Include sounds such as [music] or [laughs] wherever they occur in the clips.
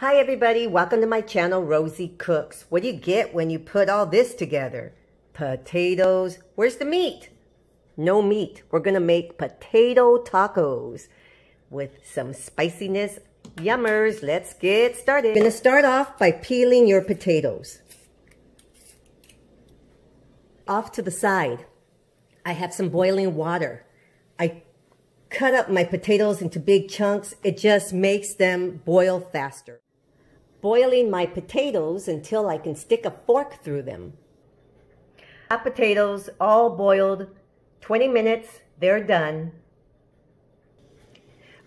Hi everybody, welcome to my channel, Rosie Cooks. What do you get when you put all this together? Potatoes. Where's the meat? No meat. We're gonna make potato tacos with some spiciness. Yummers, let's get started. You're gonna start off by peeling your potatoes. Off to the side, I have some boiling water. I cut up my potatoes into big chunks. It just makes them boil faster boiling my potatoes until I can stick a fork through them. Hot potatoes all boiled 20 minutes, they're done.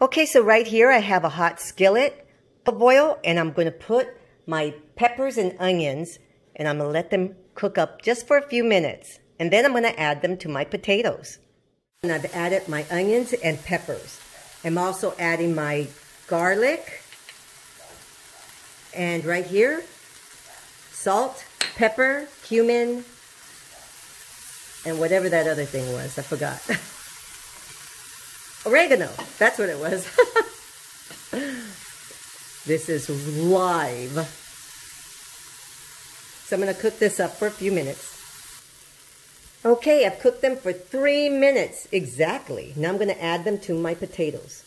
Okay, so right here I have a hot skillet of boil and I'm going to put my peppers and onions and I'm going to let them cook up just for a few minutes. And then I'm going to add them to my potatoes. And I've added my onions and peppers. I'm also adding my garlic and right here, salt, pepper, cumin, and whatever that other thing was. I forgot. [laughs] Oregano. That's what it was. [laughs] this is live. So I'm going to cook this up for a few minutes. Okay, I've cooked them for three minutes exactly. Now I'm going to add them to my potatoes.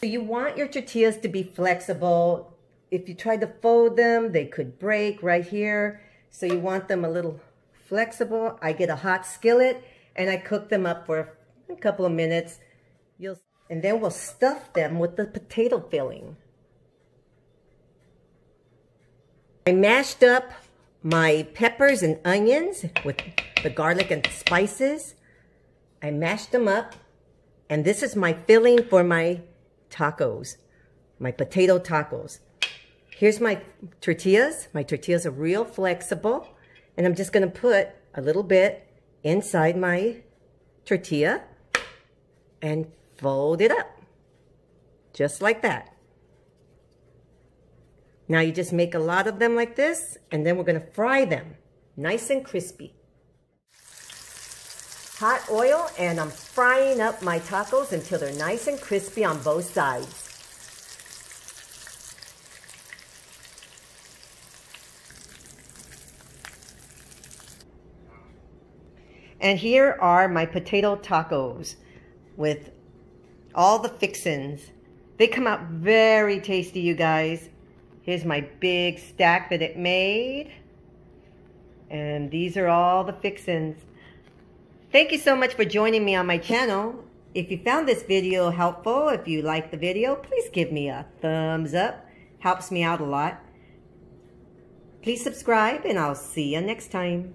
So you want your tortillas to be flexible if you tried to fold them, they could break right here. So you want them a little flexible. I get a hot skillet and I cook them up for a couple of minutes. You'll, and then we'll stuff them with the potato filling. I mashed up my peppers and onions with the garlic and spices. I mashed them up. And this is my filling for my tacos, my potato tacos. Here's my tortillas. My tortillas are real flexible. And I'm just going to put a little bit inside my tortilla and fold it up. Just like that. Now you just make a lot of them like this, and then we're going to fry them nice and crispy. Hot oil, and I'm frying up my tacos until they're nice and crispy on both sides. And here are my potato tacos with all the fixins. They come out very tasty, you guys. Here's my big stack that it made. And these are all the fixins. Thank you so much for joining me on my channel. If you found this video helpful, if you liked the video, please give me a thumbs up. Helps me out a lot. Please subscribe and I'll see you next time.